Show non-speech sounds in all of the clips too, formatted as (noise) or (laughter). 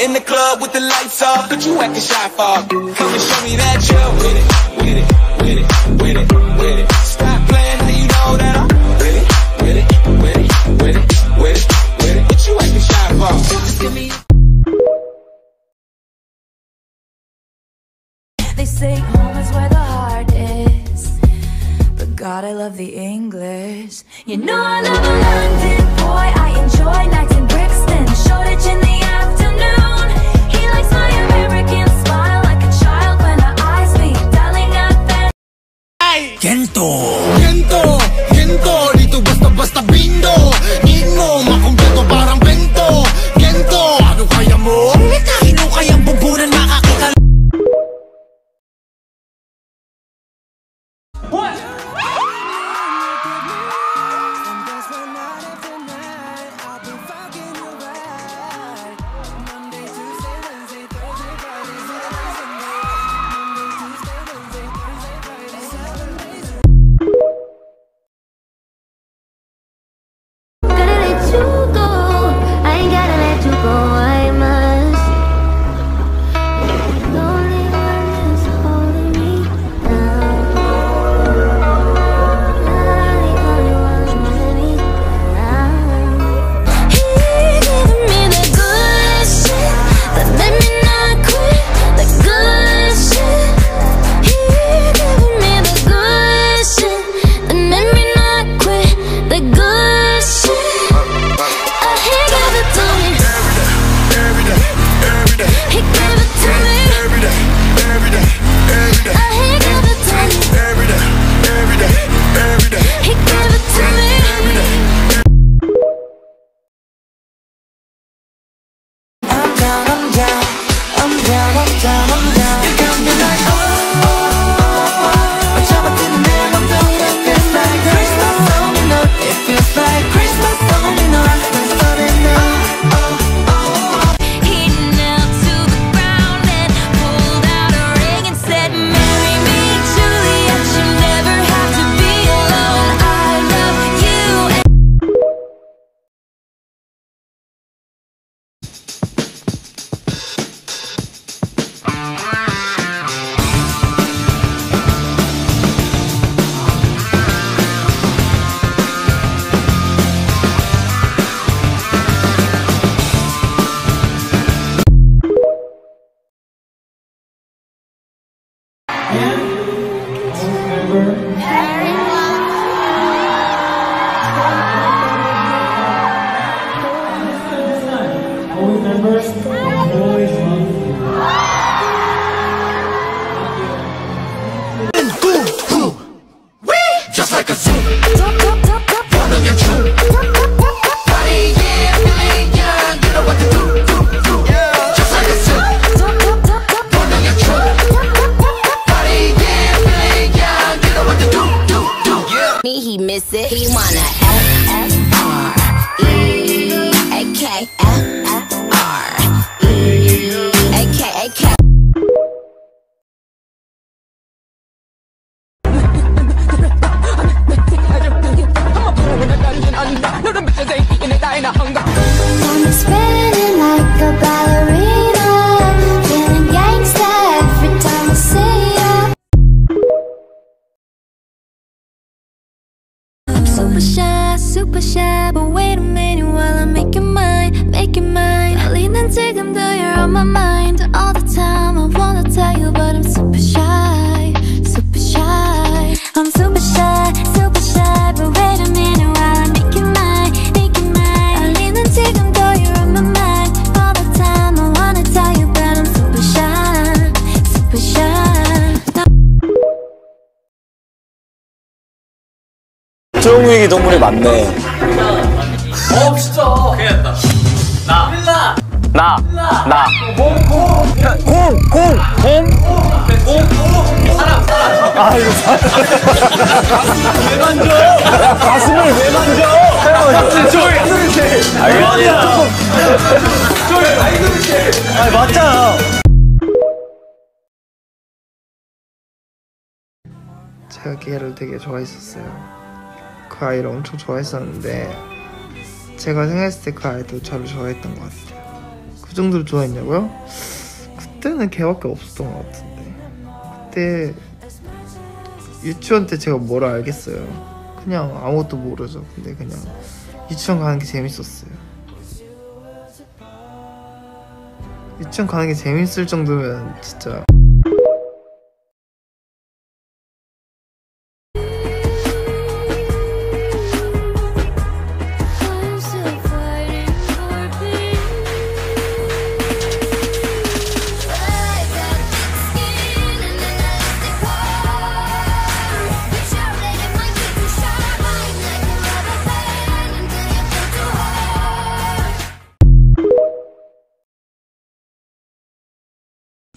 In the club with the lights off, but you acting shy for. Come and show me that you're with it, with it, with it, with it, with it. Stop playing, now you know that I'm with it, with it, with it, with it, with it, with it. What you acting shy for? They say home is where the heart is. But God, I love the English. You know I love a London boy. I enjoy nights in Brixton. Shoreditch in the Gento you Just I'm spinning like a ballerina, feeling gangsta every time I see ya. I'm super shy, super shy, but wait a minute while I make you mine, make you mine. 떨리는 지금도 you're on my mind all the time. I wanna tell you, but I'm super shy, super shy. I'm super shy, super 조용히 동물이 많네. 나, 나. 공, 공, 공. 사람, 사람. 아, 이거 사람. 가슴을 왜 만져? 가슴을 왜 만져? 조이, 알겠지? 조이, 아니, 맞잖아. 제가 걔를 되게 좋아했었어요. 그 아이를 엄청 좋아했었는데 제가 생각했을 때 그 아이도 저를 좋아했던 것 같아요. 그 정도로 좋아했냐고요? 그때는 걔밖에 없었던 것 같은데 그때 유치원 때 제가 뭘 알겠어요. 그냥 아무것도 모르죠. 근데 그냥 유치원 가는 게 재밌었어요. 유치원 가는 게 재밌을 정도면 진짜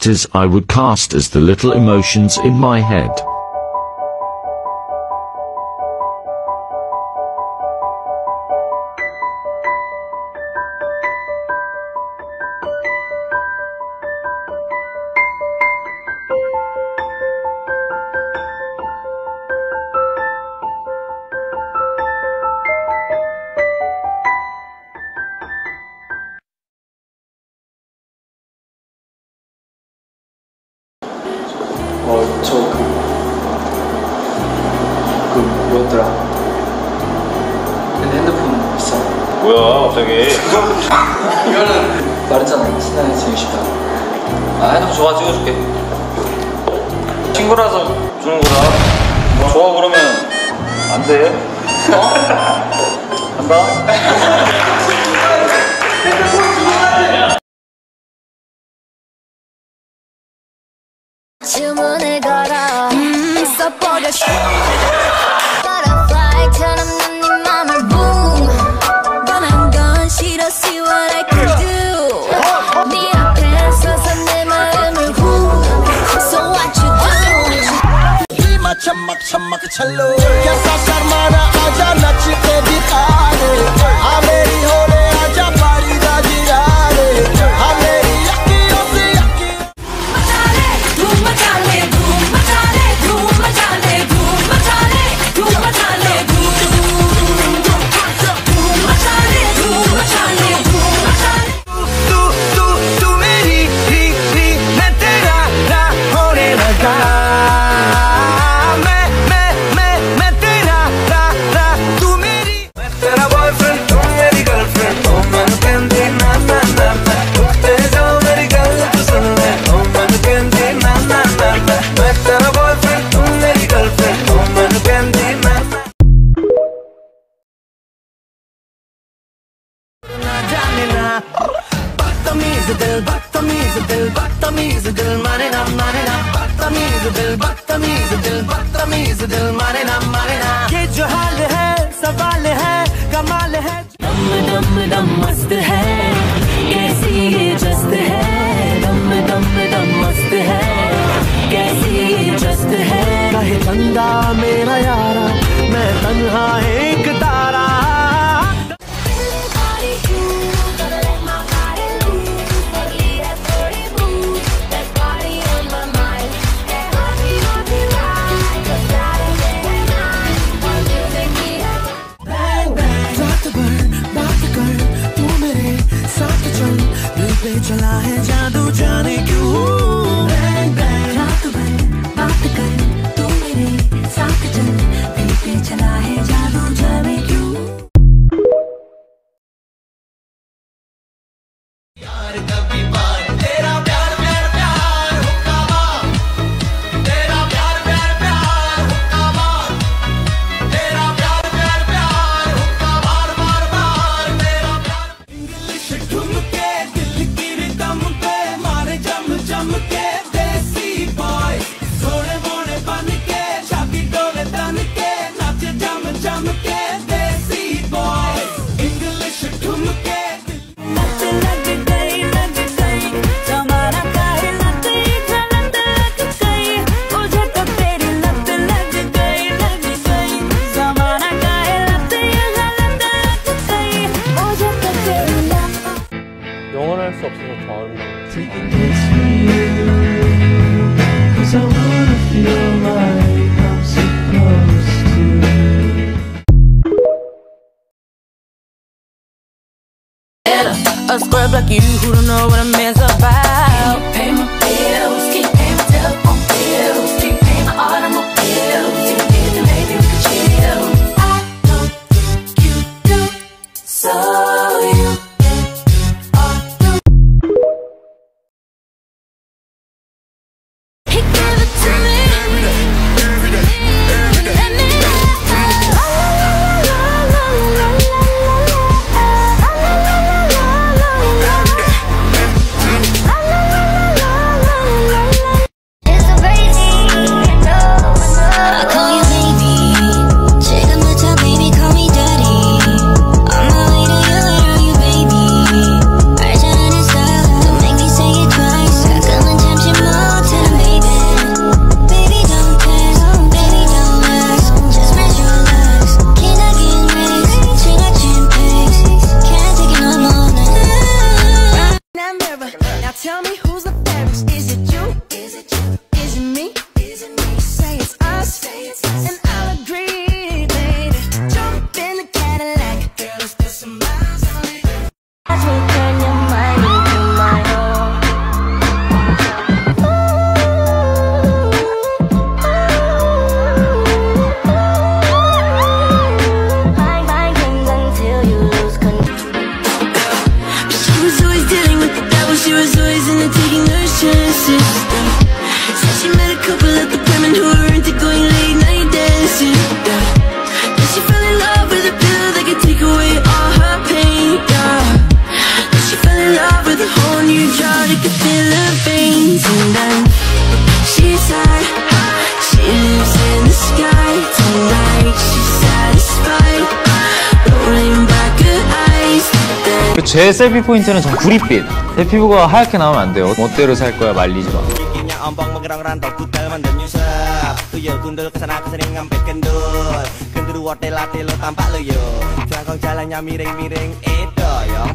As I would cast as the little emotions in my head. 찍어줄게. 친구라서 주는 거다. 뭐 좋아 그러면. 안돼. 어? (laughs) 간다. 주문을 걸어. 음, 써버렸어 chamak chalo kya sa मस्त है। कहे चंदा मेरा यारा मैं तन्हा एक तारा। चला है जा 제 셀피 포인트는 전 구릿빛. 제 피부가 하얗게 나오면 안 돼요. 멋대로 살 거야 말리지 마.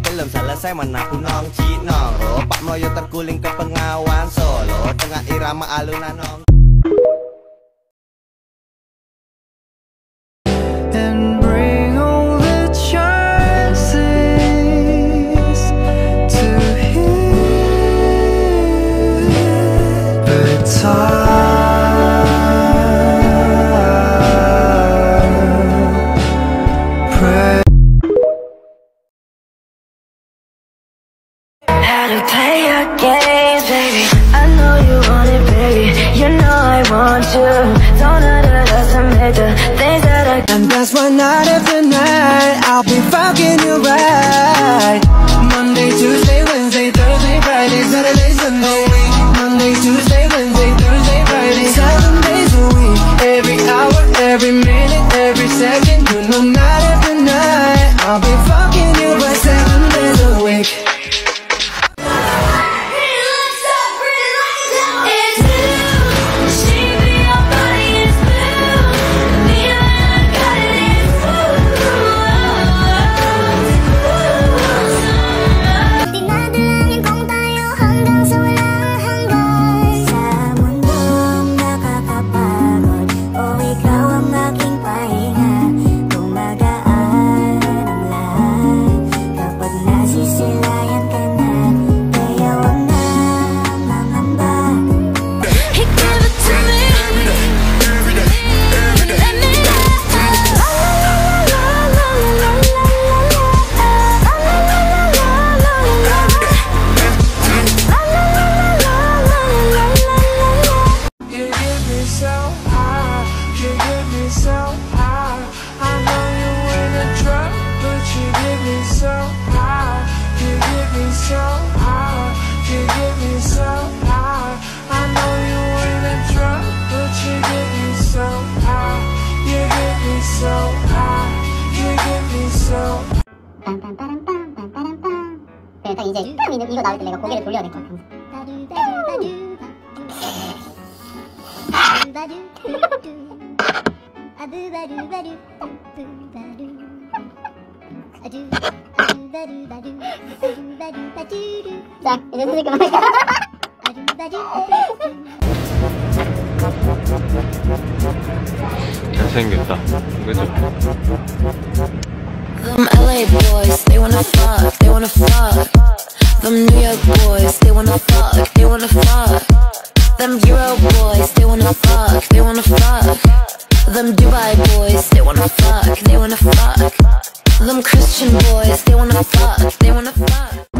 belum selesai menakun nong cino Pak Mloyo terguling ke pengawan Solo Tengah irama alunan nong 하길래 내가 고개를 돌려야 될 것 같아. 자, 이제 선생님 그만할까? 잘생겼다. 그죠? Them LA boys, they wanna fuck, they wanna fuck. Them New York boys, they wanna fuck, they wanna fuck. Them Euro boys, they wanna fuck, they wanna fuck. Them Dubai boys, they wanna fuck, they wanna fuck. Them Christian boys, they wanna fuck, they wanna fuck.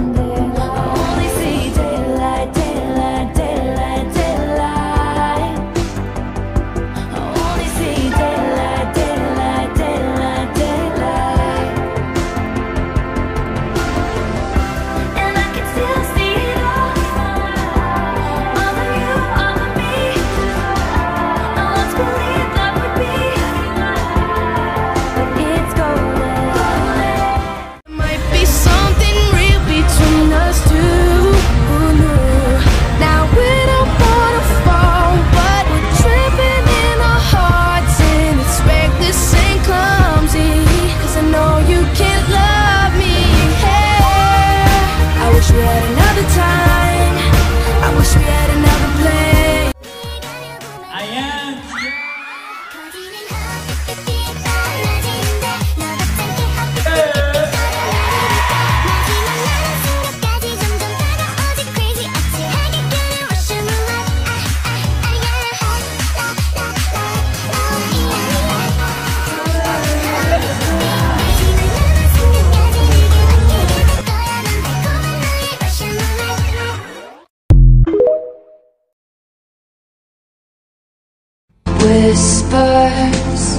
Whispers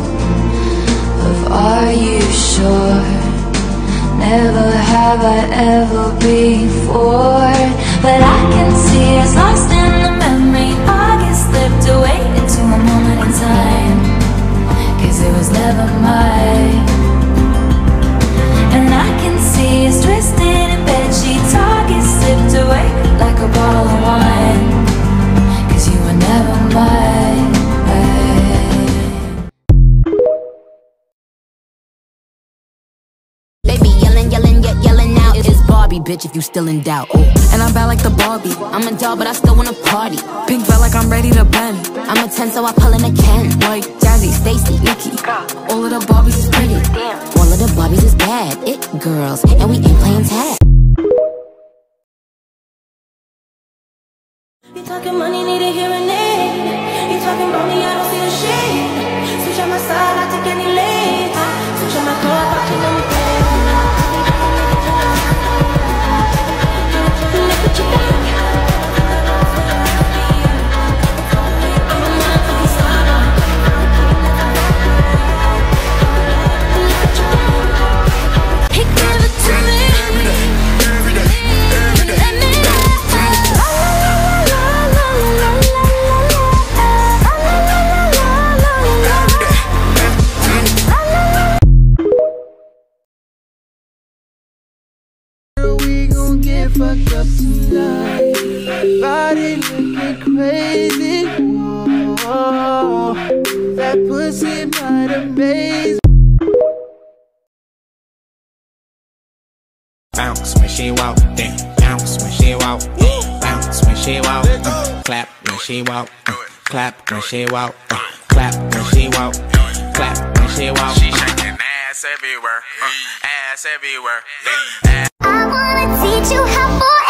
of are you sure? Never have I ever before. But I can see us lost in the memory. I get slipped away into a moment in time. Cause it was never mine. Bitch, if you still in doubt. Ooh. And I'm bad like the Barbie. I'm a doll, but I still wanna party. Pink felt like I'm ready to bend. I'm a 10, so I pull in a Ken. Like Jazzy, Stacy, Nikki. All of the Barbies is pretty. All of the Barbies is bad. It girls, and we ain't playing tag. You talking money, need a hearing aid. You talking about me, I don't see a shade. Switch on my side, I take any lane. Switch on my car, I watch them pay. Look at your Bounce when she walk, damn. Bounce when she walk, bounce when she walk. uh, clap when she walk, uh, clap when she walk, uh, clap when she walk, clap when she walk. She shaking ass everywhere, uh, ass everywhere. I wanna teach you how boy